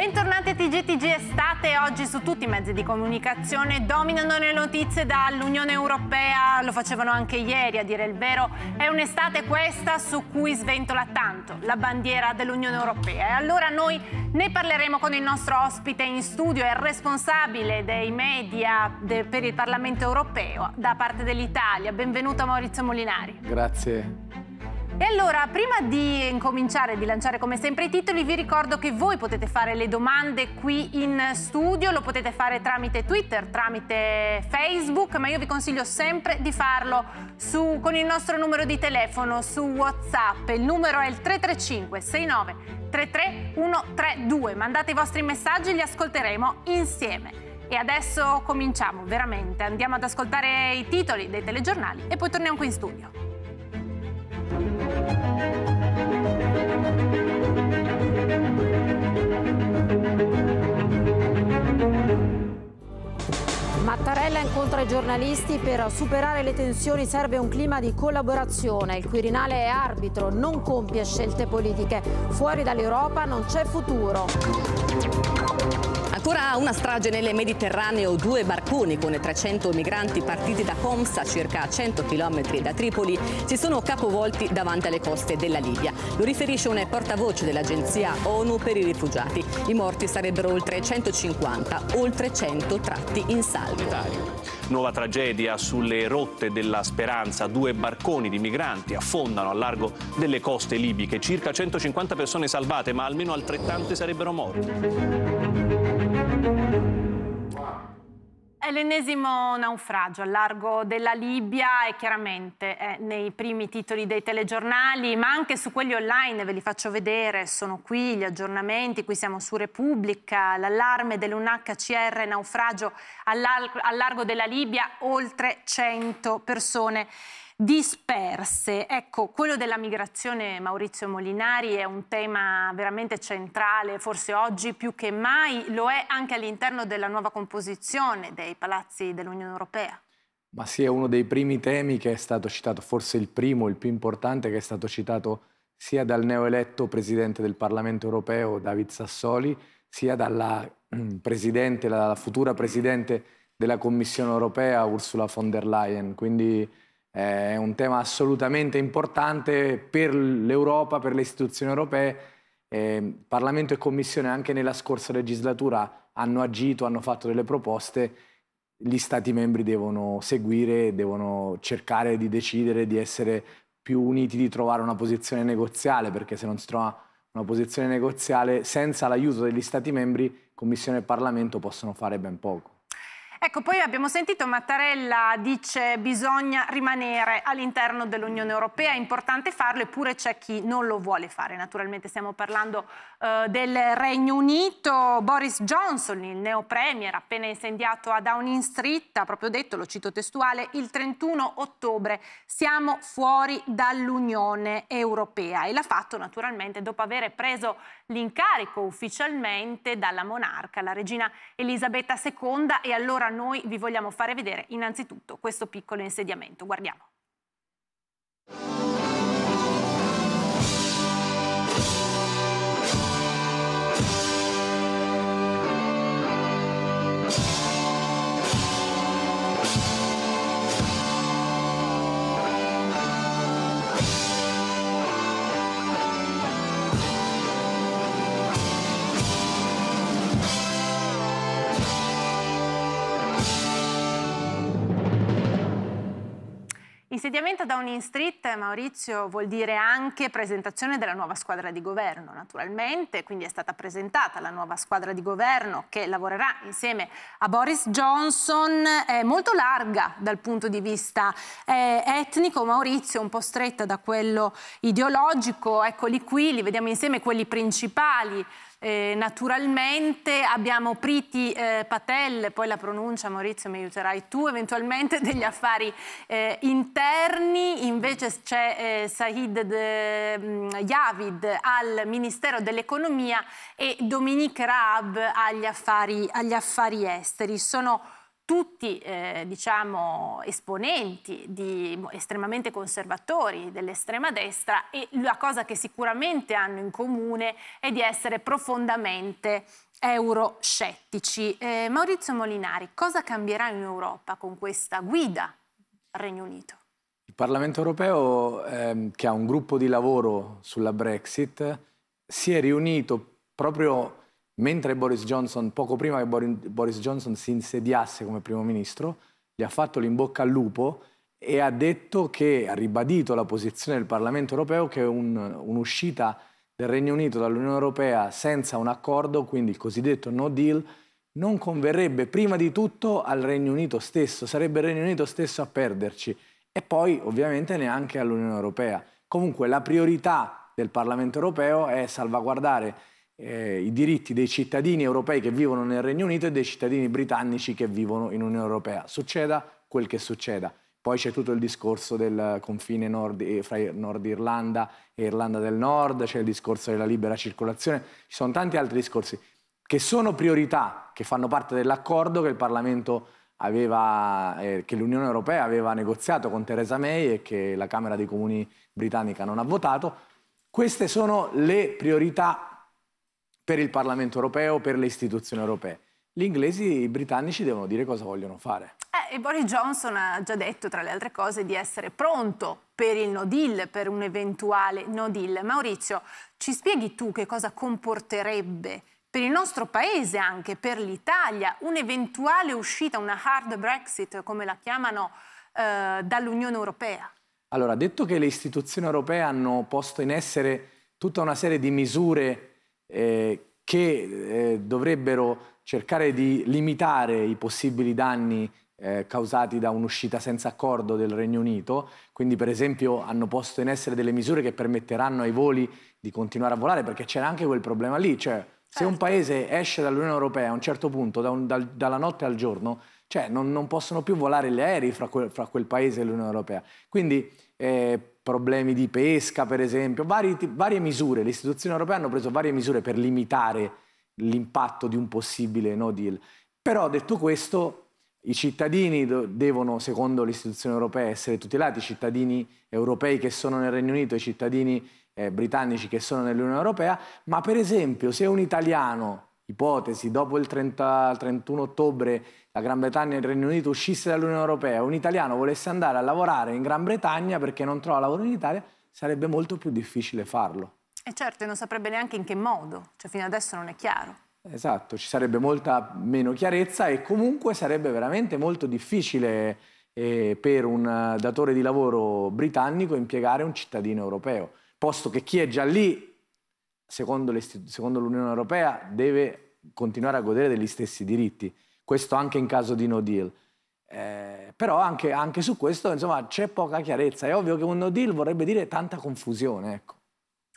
Bentornati a TGTG Estate, oggi su tutti i mezzi di comunicazione dominano le notizie dall'Unione Europea, lo facevano anche ieri a dire il vero, è un'estate questa su cui sventola tanto la bandiera dell'Unione Europea e allora noi ne parleremo con il nostro ospite in studio, è responsabile dei media de, per il Parlamento Europeo da parte dell'Italia, benvenuto Maurizio Molinari. Grazie. E allora, prima di incominciare, di lanciare come sempre i titoli, vi ricordo che voi potete fare le domande qui in studio, lo potete fare tramite Twitter, tramite Facebook, ma io vi consiglio sempre di farlo su, con il nostro numero di telefono su WhatsApp. Il numero è il 335 69 33 132. Mandate i vostri messaggi, li ascolteremo insieme. E adesso cominciamo, veramente. Andiamo ad ascoltare i titoli dei telegiornali e poi torniamo qui in studio. Mattarella incontra i giornalisti per superare le tensioni serve un clima di collaborazione. Il Quirinale è arbitro, non compie scelte politiche. Fuori dall'Europa non c'è futuro. Ancora una strage nel Mediterraneo, due barconi con 300 migranti partiti da Homs a circa 100 km da Tripoli si sono capovolti davanti alle coste della Libia. Lo riferisce un portavoce dell'agenzia ONU per i rifugiati. I morti sarebbero oltre 150, oltre 100 tratti in salvo. Nuova tragedia sulle rotte della Speranza. Due barconi di migranti affondano al largo delle coste libiche. Circa 150 persone salvate, ma almeno altrettante sarebbero morte. È l'ennesimo naufragio al largo della Libia e chiaramente è nei primi titoli dei telegiornali, ma anche su quelli online ve li faccio vedere, sono qui gli aggiornamenti, qui siamo su Repubblica, l'allarme dell'UNHCR, naufragio al largo della Libia, oltre 100 persone disperse. Ecco, quello della migrazione, Maurizio Molinari, è un tema veramente centrale, forse oggi più che mai, lo è anche all'interno della nuova composizione dei palazzi dell'Unione Europea. Ma sì, è uno dei primi temi che è stato citato, forse il primo, il più importante, che è stato citato sia dal neoeletto Presidente del Parlamento Europeo, David Sassoli, sia dalla, mm, presidente, la futura Presidente della Commissione Europea, Ursula von der Leyen. Quindi è un tema assolutamente importante per l'Europa, per le istituzioni europee. Eh, Parlamento e Commissione anche nella scorsa legislatura hanno agito, hanno fatto delle proposte. Gli Stati membri devono seguire, devono cercare di decidere di essere più uniti, di trovare una posizione negoziale, perché se non si trova una posizione negoziale senza l'aiuto degli Stati membri, Commissione e Parlamento possono fare ben poco. Ecco, poi abbiamo sentito Mattarella dice bisogna rimanere all'interno dell'Unione Europea, è importante farlo, eppure c'è chi non lo vuole fare. Naturalmente stiamo parlando eh, del Regno Unito. Boris Johnson, il neo premier appena insediato a Downing Street, ha proprio detto, lo cito testuale, il 31 ottobre siamo fuori dall'Unione Europea e l'ha fatto naturalmente dopo aver preso l'incarico ufficialmente dalla monarca, la regina Elisabetta II e allora noi vi vogliamo fare vedere innanzitutto questo piccolo insediamento. Guardiamo. Insediamento a Downing Street, Maurizio, vuol dire anche presentazione della nuova squadra di governo, naturalmente, quindi è stata presentata la nuova squadra di governo che lavorerà insieme a Boris Johnson, è molto larga dal punto di vista eh, etnico, Maurizio, un po' stretta da quello ideologico, eccoli qui, li vediamo insieme quelli principali eh, naturalmente abbiamo Priti eh, Patel, poi la pronuncia Maurizio mi aiuterai tu, eventualmente degli affari eh, interni, invece c'è eh, Said de, um, Yavid al Ministero dell'Economia e Dominique Raab agli affari, agli affari esteri. Sono tutti eh, diciamo, esponenti di, estremamente conservatori dell'estrema destra e la cosa che sicuramente hanno in comune è di essere profondamente euroscettici. Eh, Maurizio Molinari, cosa cambierà in Europa con questa guida al Regno Unito? Il Parlamento europeo, ehm, che ha un gruppo di lavoro sulla Brexit, si è riunito proprio mentre Boris Johnson, poco prima che Boris Johnson si insediasse come primo ministro, gli ha fatto l'in bocca al lupo e ha detto che ha ribadito la posizione del Parlamento europeo che un, un'uscita del Regno Unito dall'Unione Europea senza un accordo, quindi il cosiddetto no deal, non converrebbe prima di tutto al Regno Unito stesso, sarebbe il Regno Unito stesso a perderci e poi ovviamente neanche all'Unione Europea. Comunque la priorità del Parlamento europeo è salvaguardare eh, i diritti dei cittadini europei che vivono nel Regno Unito e dei cittadini britannici che vivono in Unione Europea. Succeda quel che succeda. Poi c'è tutto il discorso del confine nord, eh, fra Nord Irlanda e Irlanda del Nord, c'è il discorso della libera circolazione, ci sono tanti altri discorsi che sono priorità, che fanno parte dell'accordo che il Parlamento aveva, eh, che l'Unione Europea aveva negoziato con Theresa May e che la Camera dei Comuni britannica non ha votato. Queste sono le priorità per il Parlamento europeo, per le istituzioni europee. Gli inglesi, i britannici devono dire cosa vogliono fare. Eh, e Boris Johnson ha già detto, tra le altre cose, di essere pronto per il no deal, per un eventuale no deal. Maurizio, ci spieghi tu che cosa comporterebbe per il nostro paese, anche per l'Italia, un'eventuale uscita, una hard Brexit, come la chiamano, eh, dall'Unione Europea? Allora, detto che le istituzioni europee hanno posto in essere tutta una serie di misure eh, che eh, dovrebbero cercare di limitare i possibili danni eh, causati da un'uscita senza accordo del Regno Unito, quindi per esempio hanno posto in essere delle misure che permetteranno ai voli di continuare a volare, perché c'era anche quel problema lì, cioè se un certo. paese esce dall'Unione Europea a un certo punto, da un, dal, dalla notte al giorno, cioè non, non, possono più volare gli aerei fra quel, fra quel paese e l'Unione Europea. Quindi eh, problemi di pesca, per esempio, vari, varie misure, le istituzioni europee hanno preso varie misure per limitare l'impatto di un possibile no deal. Però detto questo, i cittadini devono, secondo le istituzioni europee, essere tutelati, i cittadini europei che sono nel Regno Unito i cittadini eh, britannici che sono nell'Unione Europea, ma per esempio se un italiano, ipotesi, dopo il 30, 31 ottobre la Gran Bretagna e il Regno Unito uscisse dall'Unione Europea, un italiano volesse andare a lavorare in Gran Bretagna perché non trova lavoro in Italia, sarebbe molto più difficile farlo. E certo, non saprebbe neanche in che modo, cioè fino adesso non è chiaro. Esatto, ci sarebbe molta meno chiarezza e comunque sarebbe veramente molto difficile eh, per un datore di lavoro britannico impiegare un cittadino europeo, posto che chi è già lì, secondo, secondo l'Unione Europea, deve continuare a godere degli stessi diritti, questo anche in caso di no deal. Eh, però anche, anche, su questo insomma, c'è poca chiarezza, è ovvio che un no deal vorrebbe dire tanta confusione. Ecco.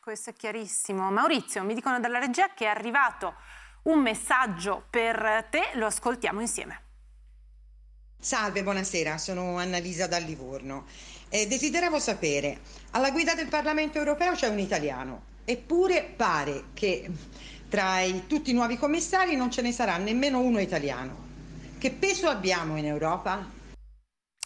Questo è chiarissimo. Maurizio, mi dicono dalla regia che è arrivato un messaggio per te, lo ascoltiamo insieme. Salve, buonasera, sono Annalisa da Livorno. Eh, desideravo sapere, alla guida del Parlamento europeo c'è un italiano, eppure pare che tra i, tutti i nuovi commissari non ce ne sarà nemmeno uno italiano. Che peso abbiamo in Europa?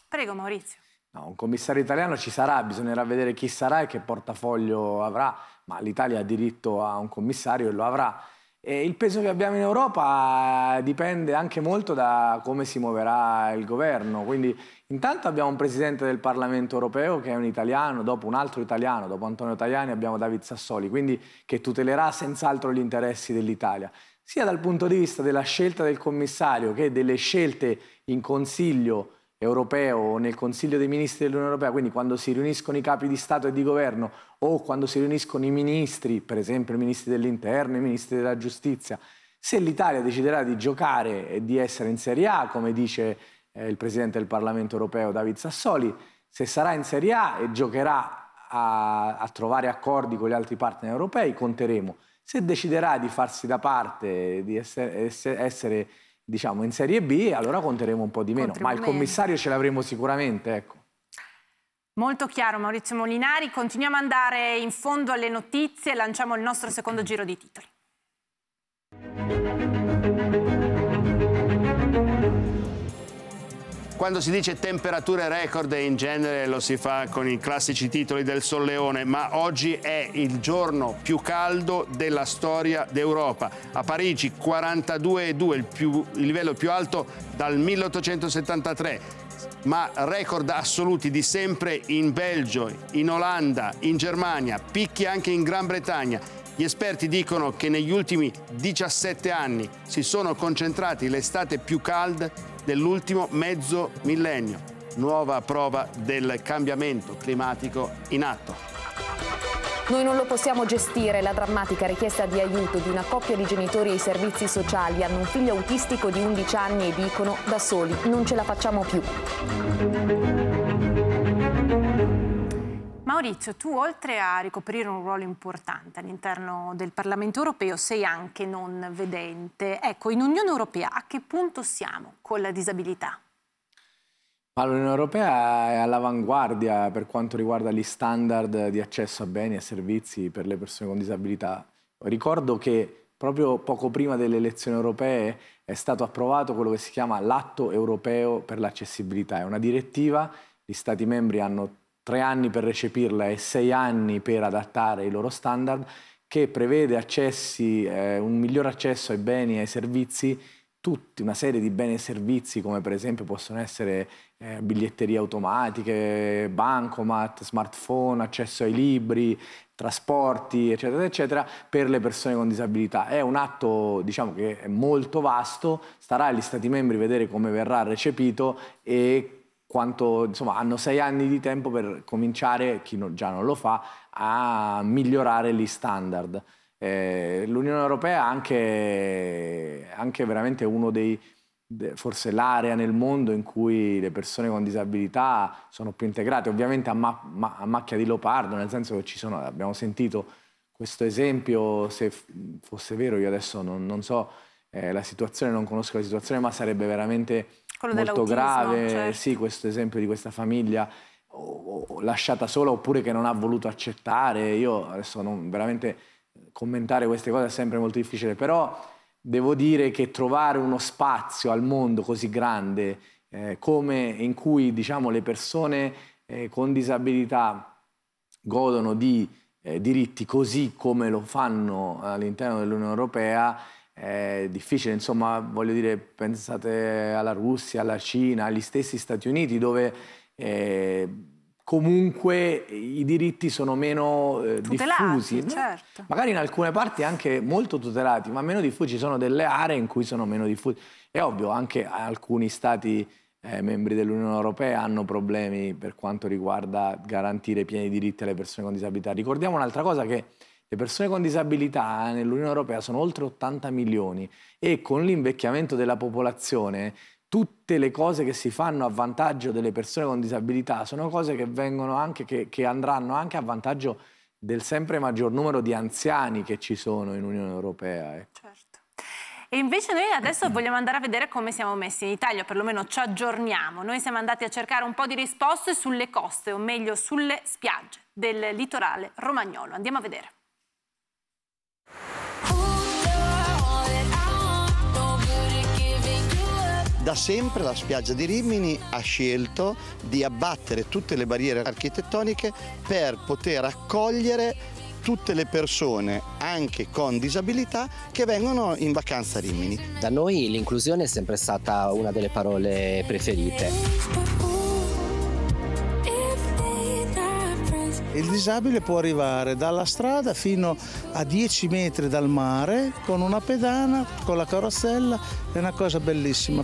Prego Maurizio. No, un commissario italiano ci sarà, bisognerà vedere chi sarà e che portafoglio avrà, ma l'Italia ha diritto a un commissario e lo avrà. E il peso che abbiamo in Europa dipende anche molto da come si muoverà il governo. Quindi intanto abbiamo un presidente del Parlamento europeo che è un italiano, dopo un altro italiano, dopo Antonio Tajani abbiamo David Sassoli, quindi che tutelerà senz'altro gli interessi dell'Italia, sia dal punto di vista della scelta del commissario che delle scelte in Consiglio europeo o nel Consiglio dei Ministri dell'Unione Europea, quindi quando si riuniscono i capi di Stato e di Governo o quando si riuniscono i ministri, per esempio i ministri dell'Interno, i ministri della Giustizia, se l'Italia deciderà di giocare e di essere in Serie A, come dice eh, il Presidente del Parlamento Europeo David Sassoli, se sarà in Serie A e giocherà a, a trovare accordi con gli altri partner europei, conteremo. Se deciderà di farsi da parte, di essere, essere diciamo, in Serie B, allora conteremo un po' di meno, ma il commissario ce l'avremo sicuramente. Ecco. Molto chiaro Maurizio Molinari, continuiamo ad andare in fondo alle notizie e lanciamo il nostro secondo giro di titoli. Quando si dice temperature record in genere lo si fa con i classici titoli del solleone, ma oggi è il giorno più caldo della storia d'Europa. A Parigi 42,2, il, più, il livello più alto dal 1873 ma record assoluti di sempre in Belgio, in Olanda, in Germania, picchi anche in Gran Bretagna. Gli esperti dicono che negli ultimi 17 anni si sono concentrati l'estate più calda dell'ultimo mezzo millennio. Nuova prova del cambiamento climatico in atto. Noi non lo possiamo gestire, la drammatica richiesta di aiuto di una coppia di genitori ai servizi sociali hanno un figlio autistico di 11 anni e dicono da soli non ce la facciamo più. Maurizio, tu oltre a ricoprire un ruolo importante all'interno del Parlamento europeo sei anche non vedente. Ecco, in Unione Europea a che punto siamo con la disabilità? L'Unione Europea è all'avanguardia per quanto riguarda gli standard di accesso a beni e servizi per le persone con disabilità. Ricordo che proprio poco prima delle elezioni europee è stato approvato quello che si chiama l'atto europeo per l'accessibilità. È una direttiva, gli Stati membri hanno tre anni per recepirla e sei anni per adattare i loro standard, che prevede accessi, eh, un miglior accesso ai beni e ai servizi tutti una serie di beni e servizi come per esempio possono essere eh, biglietterie automatiche, bancomat, smartphone, accesso ai libri, trasporti, eccetera, eccetera, per le persone con disabilità. È un atto, diciamo, che è molto vasto, starà agli Stati membri vedere come verrà recepito e quanto, insomma, hanno sei anni di tempo per cominciare, chi non, già non lo fa, a migliorare gli standard. Eh, L'Unione Europea è anche, anche veramente uno dei, forse l'area nel mondo in cui le persone con disabilità sono più integrate, ovviamente a, ma, ma, a macchia di leopardo, nel senso che sono, abbiamo sentito questo esempio, se fosse vero io adesso non, non so eh, la situazione, non conosco la situazione, ma sarebbe veramente Quello molto grave, certo. sì, questo esempio di questa famiglia o, o, lasciata sola oppure che non ha voluto accettare, io adesso non, veramente commentare queste cose è sempre molto difficile, però devo dire che trovare uno spazio al mondo così grande eh, come in cui diciamo, le persone eh, con disabilità godono di eh, diritti così come lo fanno all'interno dell'Unione Europea è difficile, insomma voglio dire pensate alla Russia, alla Cina, agli stessi Stati Uniti dove eh, comunque i diritti sono meno eh, diffusi. Certo. Magari in alcune parti anche molto tutelati, ma meno diffusi. Ci sono delle aree in cui sono meno diffusi. È ovvio, anche alcuni stati eh, membri dell'Unione Europea hanno problemi per quanto riguarda garantire pieni diritti alle persone con disabilità. Ricordiamo un'altra cosa che le persone con disabilità nell'Unione Europea sono oltre 80 milioni e con l'invecchiamento della popolazione tutte le cose che si fanno a vantaggio delle persone con disabilità sono cose che, anche, che, che andranno anche a vantaggio del sempre maggior numero di anziani che ci sono in Unione Europea. Ecco. Certo. E invece noi adesso vogliamo andare a vedere come siamo messi in Italia, perlomeno ci aggiorniamo. Noi siamo andati a cercare un po' di risposte sulle coste, o meglio sulle spiagge del litorale romagnolo. Andiamo a vedere. Da sempre la spiaggia di Rimini ha scelto di abbattere tutte le barriere architettoniche per poter accogliere tutte le persone, anche con disabilità, che vengono in vacanza a Rimini. Da noi l'inclusione è sempre stata una delle parole preferite. Il disabile può arrivare dalla strada fino a 10 metri dal mare con una pedana, con la carrozzella, è una cosa bellissima.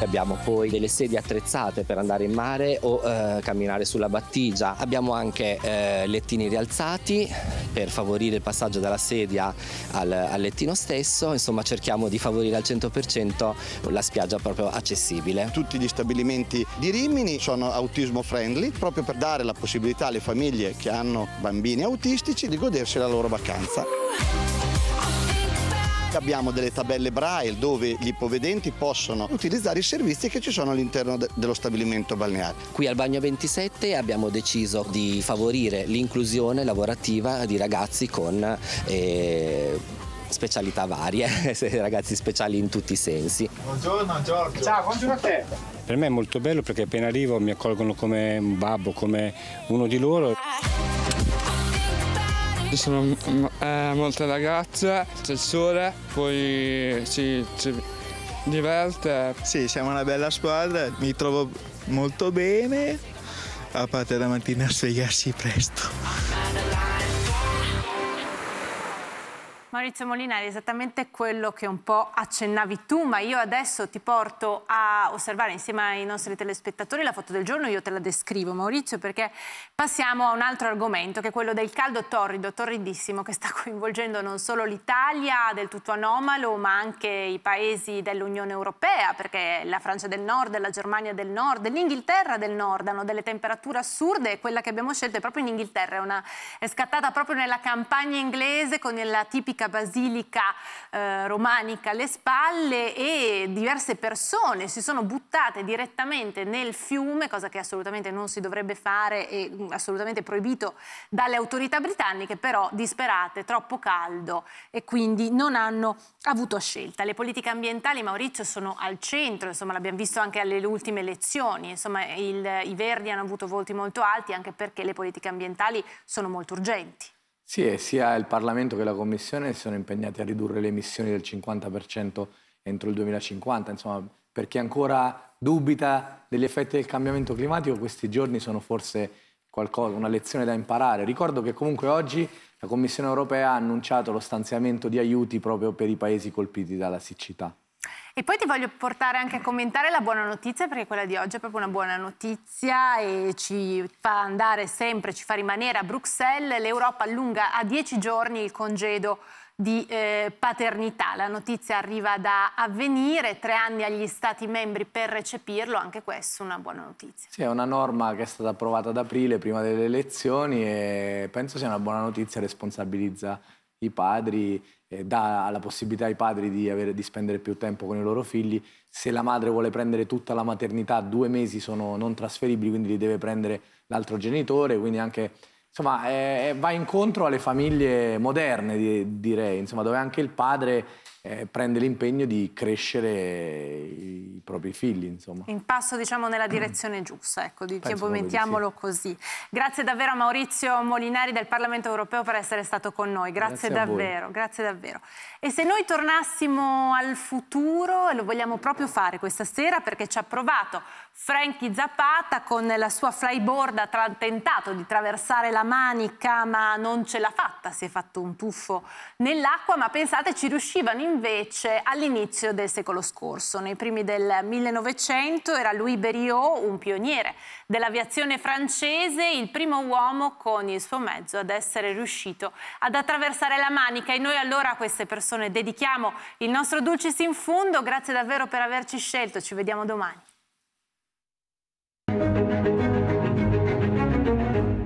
Abbiamo poi delle sedie attrezzate per andare in mare o eh, camminare sulla battigia. Abbiamo anche eh, lettini rialzati per favorire il passaggio dalla sedia al, al, lettino stesso. Insomma cerchiamo di favorire al 100% la spiaggia proprio accessibile. Tutti gli stabilimenti di Rimini sono autismo friendly proprio per dare la possibilità alle famiglie che hanno bambini autistici di godersi la loro vacanza. Abbiamo delle tabelle braille dove gli ipovedenti possono utilizzare i servizi che ci sono all'interno de dello stabilimento balneare. Qui al Bagno 27 abbiamo deciso di favorire l'inclusione lavorativa di ragazzi con eh, specialità varie, ragazzi speciali in tutti i sensi. Buongiorno Giorgio. Ciao, buongiorno a te. Per me è molto bello perché appena arrivo mi accolgono come un babbo, come uno di loro. Ci sono eh, molte ragazze, c'è il sole, poi si, si diverte. Sì, siamo una bella squadra, mi trovo molto bene, a parte la mattina svegliarsi presto. Maurizio Molinari, esattamente quello che un po' accennavi tu, ma io adesso ti porto a osservare insieme ai nostri telespettatori la foto del giorno, io te la descrivo Maurizio perché passiamo a un altro argomento che è quello del caldo torrido, torridissimo, che sta coinvolgendo non solo l'Italia del tutto anomalo, ma anche i paesi dell'Unione Europea, perché la Francia del Nord, la Germania del Nord, l'Inghilterra del Nord hanno delle temperature assurde e quella che abbiamo scelto è proprio in Inghilterra, è, una, è scattata proprio nella campagna inglese con la tipica basilica eh, romanica alle spalle e diverse persone si sono buttate direttamente nel fiume, cosa che assolutamente non si dovrebbe fare e mm, assolutamente proibito dalle autorità britanniche, però disperate, troppo caldo e quindi non hanno avuto scelta. Le politiche ambientali, Maurizio, sono al centro, insomma l'abbiamo visto anche alle ultime elezioni, insomma il, i Verdi hanno avuto voti molto alti anche perché le politiche ambientali sono molto urgenti. Sì, e sia il Parlamento che la Commissione si sono impegnati a ridurre le emissioni del 50% entro il 2050. Insomma, per chi ancora dubita degli effetti del cambiamento climatico, questi giorni sono forse qualcosa, una lezione da imparare. Ricordo che comunque oggi la Commissione europea ha annunciato lo stanziamento di aiuti proprio per i paesi colpiti dalla siccità. E poi ti voglio portare anche a commentare la buona notizia, perché quella di oggi è proprio una buona notizia e ci fa andare sempre, ci fa rimanere a Bruxelles. L'Europa allunga a dieci giorni il congedo di eh, paternità. La notizia arriva da avvenire, tre anni agli Stati membri per recepirlo, anche questa è una buona notizia. Sì, è una norma che è stata approvata ad aprile, prima delle elezioni, e penso sia una buona notizia, responsabilizza i padri eh, dà la possibilità ai padri di, avere, di, spendere più tempo con i loro figli. Se la madre vuole prendere tutta la maternità, due mesi sono non trasferibili, quindi li deve prendere l'altro genitore, quindi anche insomma, eh, va incontro alle famiglie moderne, direi, insomma, dove anche il padre eh, prende l'impegno di crescere i propri figli. Insomma. In passo diciamo nella direzione giusta, ecco, mettiamolo sì. così. Grazie davvero a Maurizio Molinari del Parlamento Europeo per essere stato con noi, grazie, grazie davvero, grazie davvero. E se noi tornassimo al futuro, e lo vogliamo proprio fare questa sera perché ci ha provato Frankie Zapata con la sua flyboard ha tentato di traversare la manica ma non ce l'ha fatta, si è fatto un tuffo nell'acqua, ma pensate ci riuscivano invece all'inizio del secolo scorso, nei primi del 1900 era Louis Berriot, un pioniere dell'aviazione francese, il primo uomo con il suo mezzo ad essere riuscito ad attraversare la manica. E noi allora a queste persone dedichiamo il nostro Dulcis in Fundo, grazie davvero per averci scelto, ci vediamo domani.